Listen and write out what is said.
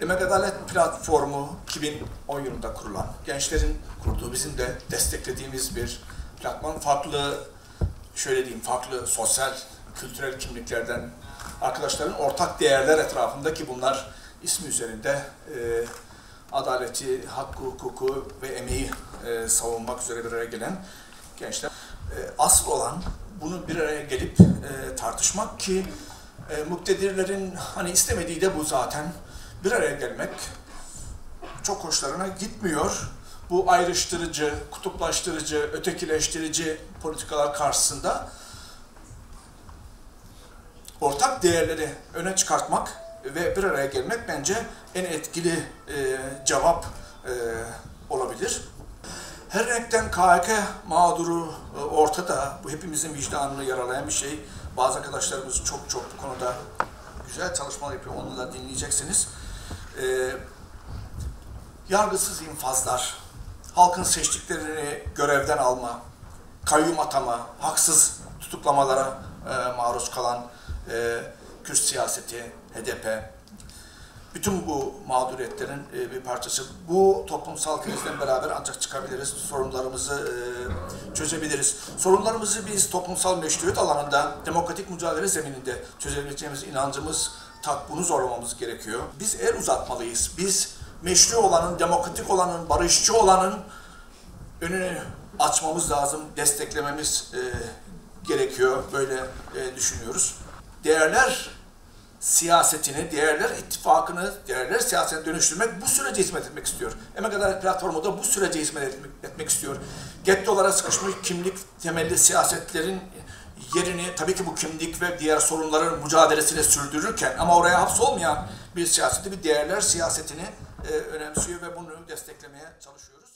Emek Adalet Platformu 2010 yılında kurulan, gençlerin kurduğu, bizim de desteklediğimiz bir platform. Farklı, şöyle diyeyim, farklı sosyal, kültürel kimliklerden arkadaşların ortak değerler etrafında ki bunlar ismi üzerinde e, adaleti, hakkı, hukuku ve emeği e, savunmak üzere bir araya gelen gençler. E, asıl olan bunu bir araya gelip e, tartışmak ki e, muktedirlerin hani istemediği de bu zaten. Bir araya gelmek çok hoşlarına gitmiyor. Bu ayrıştırıcı, kutuplaştırıcı, ötekileştirici politikalar karşısında ortak değerleri öne çıkartmak ve bir araya gelmek bence en etkili e, cevap e, olabilir. Her renkten KHK mağduru e, ortada. Bu hepimizin vicdanını yaralayan bir şey. Bazı arkadaşlarımız çok çok bu konuda güzel çalışmalar yapıyor. Onu da dinleyeceksiniz. E, yargısız infazlar, halkın seçtiklerini görevden alma, kayyum atama, haksız tutuklamalara e, maruz kalan e, Kürt siyaseti, HDP, bütün bu mağduriyetlerin e, bir parçası. Bu toplumsal krizden beraber ancak çıkabiliriz, sorunlarımızı e, çözebiliriz. Sorunlarımızı biz toplumsal meşruiyet alanında, demokratik mücadele zemininde çözebileceğimiz inancımız, tak bunu zorlamamız gerekiyor. Biz el uzatmalıyız. Biz meşru olanın, demokratik olanın, barışçı olanın önünü açmamız lazım, desteklememiz e, gerekiyor. Böyle e, düşünüyoruz. Değerler siyasetini, değerler ittifakını, değerler siyasetine dönüştürmek bu sürece hizmet etmek istiyor. Emek Adalet Platformu da bu sürece hizmet etmek, etmek istiyor. Gettolara sıkışmış kimlik temelli siyasetlerin yerini tabii ki bu kimlik ve diğer sorunların mücadelesine sürdürürken ama oraya hapsolmayan bir siyaseti, bir değerler siyasetini e, önemsiyor ve bunu desteklemeye çalışıyoruz.